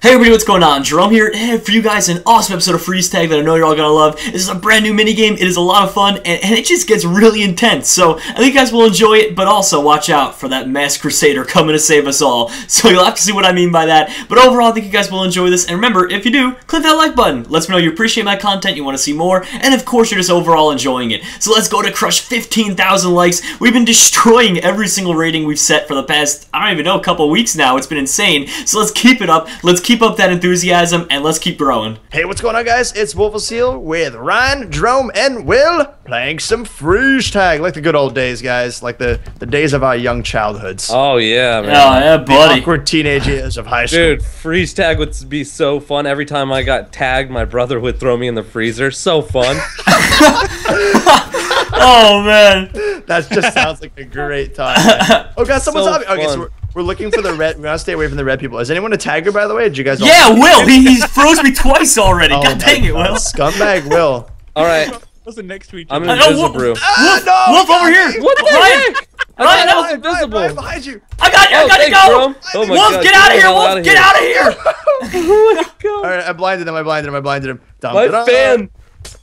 Hey everybody, what's going on? Jerome here, and for you guys, an awesome episode of Freeze Tag that I know you're all gonna love. This is a brand new minigame, it is a lot of fun, and, and it just gets really intense, so I think you guys will enjoy it, but also watch out for that Masked Crusader coming to save us all. So you'll have to see what I mean by that, but overall I think you guys will enjoy this, and remember, if you do, click that like button. Lets me know you appreciate my content, you want to see more, and of course you're just overall enjoying it. So let's go to crush 15,000 likes. We've been destroying every single rating we've set for the past, I don't even know, a couple weeks now. It's been insane. So let's keep it up, let's keep up that enthusiasm, and let's keep growing. Hey, what's going on, guys? It's Woofless with Ryan, Jerome, and Will playing some freeze tag, like the good old days, guys, like the the days of our young childhoods, Oh yeah, man. Oh, yeah, buddy. the awkward teenage years of high school. Dude, freeze tag would be so fun. Every time I got tagged, my brother would throw me in the freezer. So fun. Oh, man. That just sounds like a great time. man. Oh god, someone's So on me. Okay, so we're, we're looking for the red. We gotta stay away from the red people. Is anyone a tagger, by the way? Did you guys? all- Yeah, Will, he, he froze me twice already. Oh God my dang it, Will. Scumbag Will. All right, wasn't next to each I'm other. I know, invisible. Wolf- brew. Ah, no! Wolf, over here. What the Ryan! heck? I Ryan, thought I was Ryan, Ryan, invisible. Ryan, behind you. I got you, I Oh, gotta thanks, go! bro. Oh my Wolf, God, get out of here, Wolf, get out of here! Oh my god. All right, I blinded him. I blinded him. I blinded him. Dum, My da-da. fan,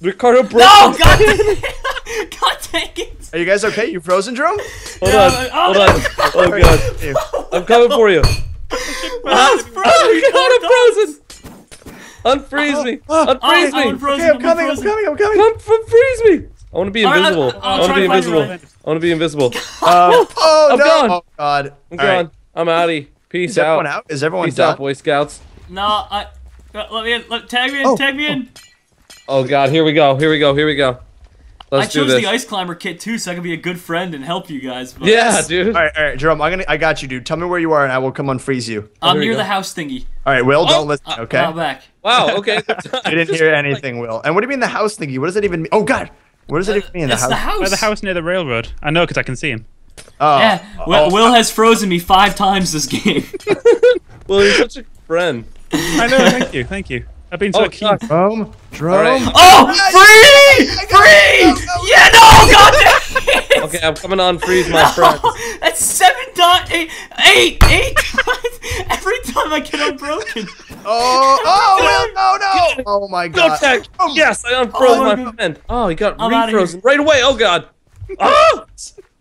Ricardo broke. No, God dang it! God dang it! Are you guys okay? You frozen, Jerome? Hold Yeah, on, but- hold oh, on. Oh god, Hey, I'm coming for you. Will's frozen! Oh god, I'm frozen. Unfreeze me. Oh, Unfreeze I'm me. unfrozen, Okay, I'm coming. I'm coming. I'm coming. Unfreeze me. I want to be All right, I- invisible. I'll I want to be to find you, invisible. I want to be invisible. Uh, oh I'm no! gone. Oh god! I'm All right. gone. I'm outie. Peace Is everyone out. out? Is everyone Peace done? out, Boy Scouts. No, I... Let me in, let, tag me in, Oh. tag me in. Oh god, here we go. Here we go. Here we go. I Let's do chose this. the Ice Climber kit too, so I can be a good friend and help you guys. But Yeah, dude. All right, all right, Jerome. I'm gonna. I got you, dude. Tell me where you are, and I will come unfreeze you. I'm Here near go. the house thingy. All right, Will. Don't Oh, listen. Uh, Okay. Out back. Wow. Okay. I didn't hear anything, Will. And what do you mean the house thingy? What does that even mean? Oh God! What does that even mean? The house? the house. By the house near the railroad. I know because I can see him. Oh. Yeah, Will, Oh. Will has frozen me five times this game. well, you're such a friend. I know. thank you. Thank you. I've been so Oh keen. god. Jerome. Jerome. All right. Oh, free! I. Free! Go, go, Yeah, no, god damn it! Okay, I'm coming on freeze my friends. That's seven dot eight, eight, eight times every time I get unbroken. Oh, oh, Will, no, no! Oh my Go God! tech. Yes, I unfroze Oh my my friend. Oh, he got I'm refrozen right away. Oh god. Oh!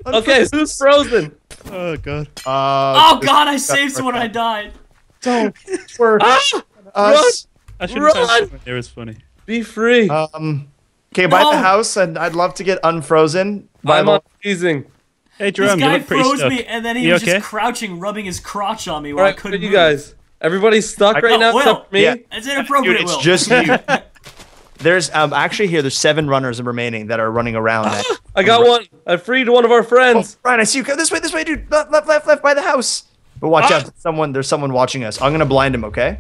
Okay, who's frozen? Oh god. Uh, Oh god, I saved someone I died. don't for Ah! us. I shouldn't Run! say something. It was funny. Be free. Um. Okay, by No. the house, and I'd love to get unfrozen. By I'm the unfreezing. Hey This Jerome, you guy look pretty froze stuck. me, and then he You was okay? just crouching, rubbing his crotch on me All while I right, couldn't good you move. guys. Everybody's stuck I- right No, now Will. except me. Yeah. That's inappropriate, Dude, it's Will. just you. There's um actually here. There's seven runners remaining that are running around. that- I got one. I freed one of our Oh, friends. Ryan, I see you. Go this way, this way, dude. Left, left, left, left by the house. But watch Ah. out, someone. There's someone watching us. I'm gonna blind him. Okay.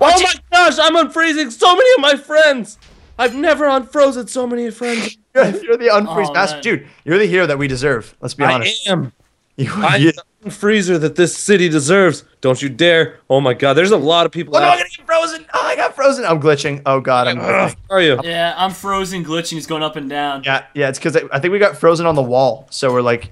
Oh Watch my gosh, I'm unfreezing so many of my friends. I've never unfrozen so many friends. You're, you're the unfreeze Oh, master, man. dude. You're the hero that we deserve. Let's be I honest. am. You, I'm you- the unfreezer that this city deserves. Don't you dare. Oh my god, there's a lot of people Oh no, I'm out. gonna get frozen. Oh, I got frozen. I'm glitching. Oh god, I'm. glitching. Are you? Yeah, I'm frozen, glitching, it's going up and down. Yeah, yeah. It's because I, I think we got frozen on the wall, so we're like,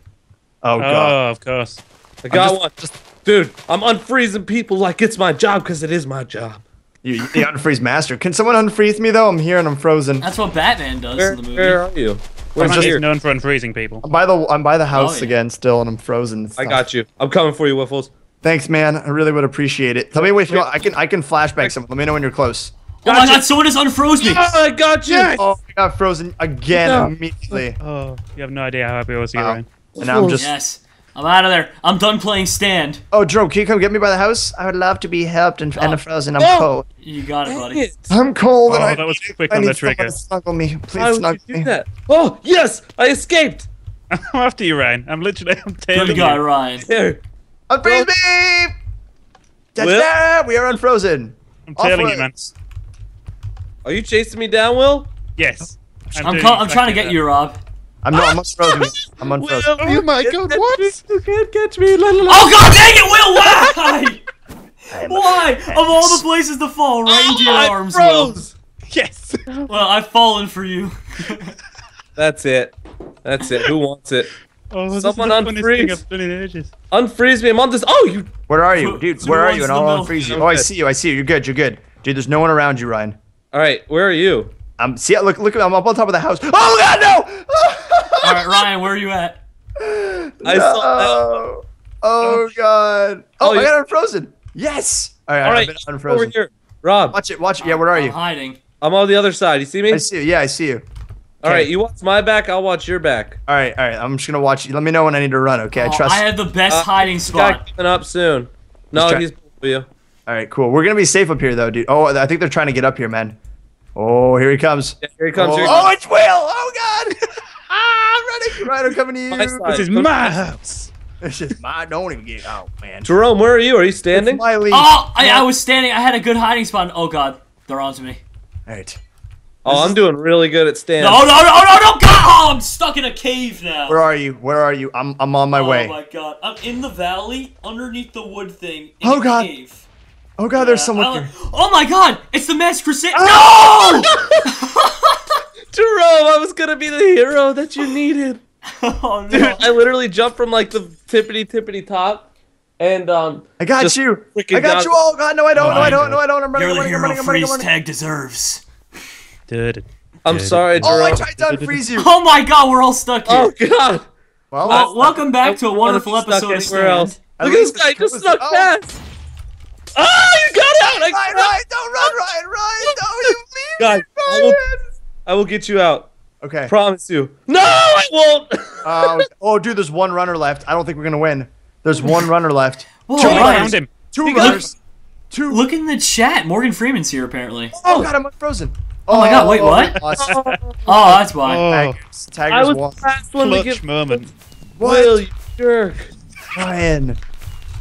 oh god. Oh, of course. I got just- one. Dude, I'm unfreezing people like it's my job because it is my job. You, you the unfreeze master. Can someone unfreeze me though? I'm here and I'm frozen. That's what Batman does Where, in the movie. where are you? Where's just- He's here? known for unfreezing people. I'm by the I'm by the house yeah. again still, and I'm frozen. I got you. I'm coming for you, Wiffles. Thanks, man. I really would appreciate it. Tell me if you want. I can I can flashback someone. Let me know when you're close. Oh my god, someone just unfroze me! Ah, I got you. Oh, I got frozen again Yeah. immediately. Oh, you have no idea how happy I was to get Wow. Ryan. And now I'm just. Yes. I'm out of there. I'm done playing stand. Oh, Jerome, can you come get me by the house? I would love to be helped and, and Oh. frozen. I'm Oh. cold. You got it, buddy. it. I'm cold. and Oh, I that was quick I on need the someone trigger. to snuggle me. Please Why would snuggle you do me. that? Oh, yes! I escaped! I'm after you, Ryan. I'm literally I'm tailing Good guy, you. Ryan. Here. Unfreeze me! Touchdown! We are unfrozen. I'm tailing you, man. Are you chasing me down, Will? Yes. I'm, doing call- I'm trying to get that. you, Rob. I'm not. I'm unfrozen. I'm unfrozen. Will, you my can't God, what? me. You can't catch me. La, la, la. Oh god dang it, Will! Why? Why? Of all the places to fall, right into your I arms, Will. Yes. Well, I've fallen for you. That's it. That's it. Who wants it? Oh, Someone is the funniest thing unfreeze. I've done in ages. Unfreeze me. I'm on this. Oh, you. Where are you, dude? two Where are you? And I'll unfreeze you. Oh, I see you. I see you. You're good. You're good, dude. There's no one around you, Ryan. All right, where are you? Um, see, look, look, I'm up on top of the house. Oh God, no! All right, Ryan, where are you at? I saw that. Oh, oh God! Oh, Oh, I got unfrozen. Yes. All right, All I've right, been over here. Rob, Watch it. Watch it. Yeah, where are I'm you? hiding. I'm on the other side. You see me? I see you. Yeah, I see you. All right, okay. you watch my back. I'll watch your back. All right, all right. I'm just gonna watch you. Let me know when I need to run. Okay, I Oh, trust. I have the best Uh, hiding This guy spot. coming up soon. No, try- he's for you. All right, cool. We're gonna be safe up here, though, dude. Oh, I think they're trying to get up here, man. Oh, here he comes. Yeah, here he comes. Oh, here he oh, comes. it's Will. Oh God. Ah, I'm running. Right, I'm coming to you. This is Come- my house. It's just my. Don't even get. Oh man. Jerome, where are you? Are you standing? It's my lead. Oh, I, I was standing. I had a good hiding spot. Oh God, they're on to me. All right. Oh, I'm doing really good at standing. No, no, no, no, no! God, oh, I'm stuck in a cave now. Where are you? Where are you? I'm. I'm on my oh way. Oh my God, I'm in the valley, underneath the wood thing. In Oh, a God. Cave. Oh God, there's Uh, someone I here. Oh my God, it's the Masked Crusader. Ah! Jerome, I was gonna be the hero that you needed. No! oh Dude! I literally jumped from like the tippity tippity top, and um, I got you. I got got- you. Oh God, no, I don't. No, I Ryan, don't. No, I don't. I'm running. You're I'm the running. I'm hero running. I'm running. I'm Freeze running. Tag deserves. Dude. I'm sorry, Oh, I tried to unfreeze you. Oh my God, we're all stuck here. Oh God! Well, well, welcome back to a I wanna wonderful stuck episode of anywhere Stand. else. Look at this guy just cozy. snuck Oh. past. Ah, you got out! I Ryan, Ryan, don't run, Ryan, Ryan, don't you leave Guys, me, I will- I will get you out. Okay. Promise you. No, I won't. Uh, oh, dude, there's one runner left. I don't think we're gonna win. There's one runner left. Whoa, Two I Ryan, runners. found him. Two Look- runners. Two. Look in the chat. Morgan Freeman's here apparently. Oh God, I'm unfrozen. Oh my God, wait, what? lost. Oh, that's why. Oh, Taggers, I Taggers was won. the last one to get moment. Will, What? you jerk. Ryan,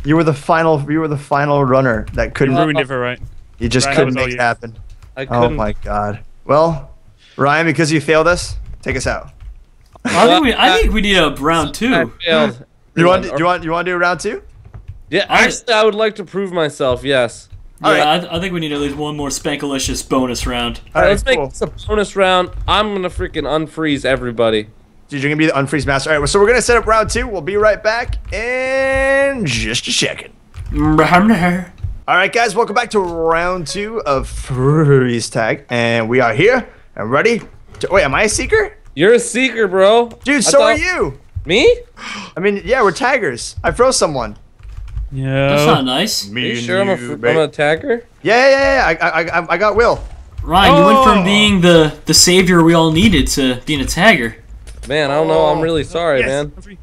you were the final. You were the final runner that couldn't. Ruined it for right. You just Ryan, couldn't make it happen. I Oh couldn't. my God. Well, Ryan, because you failed us, take us out. I think we, I think we need a round I two. failed. You want? Do you want? You want to do a round two? Yeah, I- actually, I would like to prove myself. Yes. Yeah, I, I think we need at least one more Spankalicious bonus round. All right, let's cool. make this a bonus round. I'm gonna freaking unfreeze everybody. Dude, you're gonna be the unfreeze master. All right, well, so we're gonna set up round two. We'll be right back in just a second. All right, guys, welcome back to round two of freeze tag, and we are here and ready. To, wait, am I a seeker? You're a seeker, bro. Dude, I so are you. Me? I mean, yeah, we're taggers. I froze someone. Yeah. That's not nice. Me Are you sure I'm a, fr- I'm an attacker? Yeah, yeah, yeah. yeah. I, I, I, I got Will. Ryan, you went Oh. from being the, the savior we all needed to being a tagger. Man, I don't know. I'm really oh, sorry, Yes, man. I'm.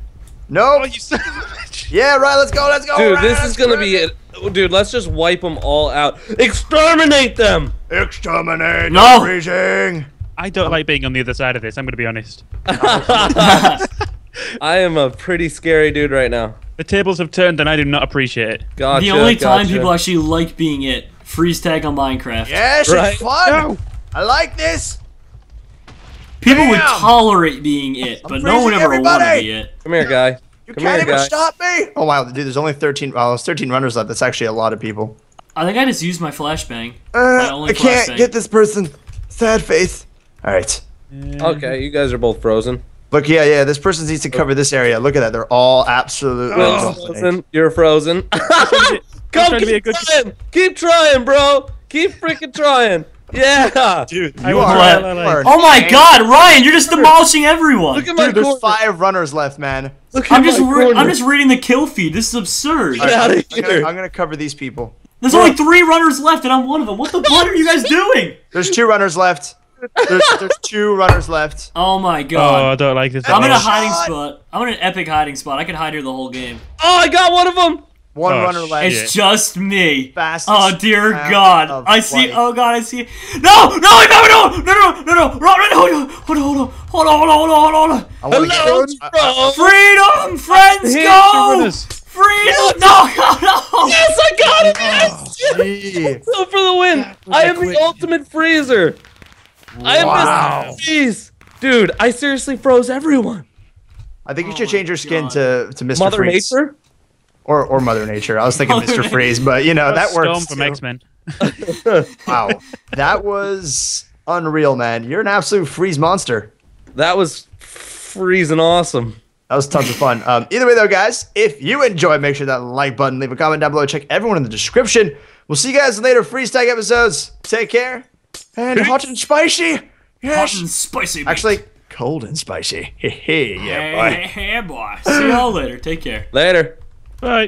No. Oh, you son of a bitch. Yeah, right. Let's go. Let's go. Dude, Ryan, this is gonna be it. Dude, let's just wipe them all out. Exterminate them! Exterminate. No. freezing. I don't like being on the other side of this. I'm going to be honest. I am a pretty scary dude right now. The tables have turned, and I do not appreciate it. Gotcha. the only time gotcha. people actually like being it. Freeze tag on Minecraft. Yes, Right. it's fun. No. I like this. People would tolerate being it, but no one freezing ever wanted to be it. Come here, guy. You Come can't here, even guy. stop me. Oh wow, dude, there's only 13. Well, there's 13 runners left. That's actually a lot of people. I think I just used my flashbang. Uh, only I can't flashbang. get this person. Sad face. All right. Okay, you guys are both frozen. Look, yeah, yeah. This person needs to cover this area. Look at that. They're all absolutely. Will's dominated. frozen. You're frozen. Come, to keep be a good- trying. Keep trying, bro. Keep freaking trying. Yeah. Dude, You are. What? you are- Oh my god, Ryan, you're just demolishing everyone! Look at my Dude, there's corner. five runners left, man. Look I'm just re- I'm just reading the kill feed. This is absurd. Get out of I'm gonna, here. I'm gonna cover these people. There's only three runners left, and I'm one of them. What the fuck are you guys doing? There's two runners left. There's, there's two runners left. Oh my oh, god. Oh, I don't like this. I'm in a hiding shot. spot. I'm in an epic hiding spot. I could hide here the whole game. Oh, I got one of them. One Oh, runner left. It's just me. Fastest Oh dear round God! of I see. life. Oh God! I see. No! No! No! No! No! No! No! No! Run! Run! Hold on! Hold on! Hold on! Hold on! Hold on! Hold on! Hold on! I wanna Hello, get- I- I- bro. Freedom, friends, Here, go! runners. Freedom! No! No! No! Yes, I got it. Oh, yes. Gee. So for the win. I am the ultimate freezer. I am Wow. Mr. Freeze. Dude, I seriously froze everyone. I think you Oh should my change your skin God. to, to Mr. Mother Freeze. Nature. Or, or Mother Nature. I was thinking Mother Mr. Nature. Freeze, but you know, that Storm works. from. X Men. Wow. That was unreal, man. You're an absolute freeze monster. That was freezing awesome. That was tons of fun. Um, either way, though, guys, if you enjoyed, make sure that like button, leave a comment down below, check everyone in the description. We'll see you guys in later freeze tag episodes. Take care. And hot and spicy. Yes. Hot and spicy. meat. Actually, cold and spicy. Hey, yeah, boy. hey, hey, boy. See y'all later. Take care. Later. Bye.